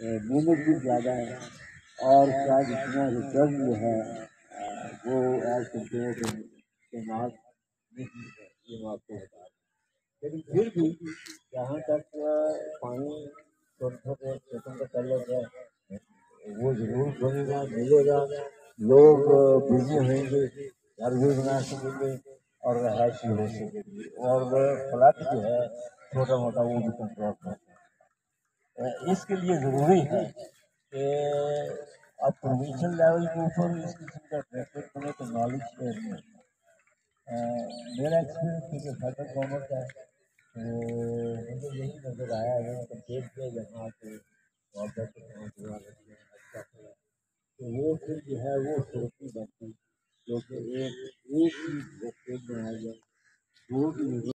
Limit भी ज़्यादा है और शायद जितना रिटर्न जो है वो एज कंपेयर टू इस्तेमाल नहीं है, ये आपको बता लेकिन फिर भी जहाँ तक पानी छोटे छोटे खेतों का तल्लक है, वो ज़रूर बनेगा, मिलेगा। लोग बिज़ी होंगे, घर भी बना सकेंगे और रहायश हो सकेगी। और फ्लड जो है छोटा मोटा वो भी कंट्रोल कर सकते इसके लिए ज़रूरी है कि आप प्रोविंशियल लेवल के ऊपर इस किस्म का ट्रैफ़िक बने तो नॉलेज शेयर नहीं मेरा एक्सपीरियंस क्योंकि फेडरल गवर्नमेंट का मुझे यही नज़र आया है तो देख के यहाँ के अच्छा तो वो फिर जो है, वो सुरक्षी बनती जो कि एक एक ही आ जाए दो की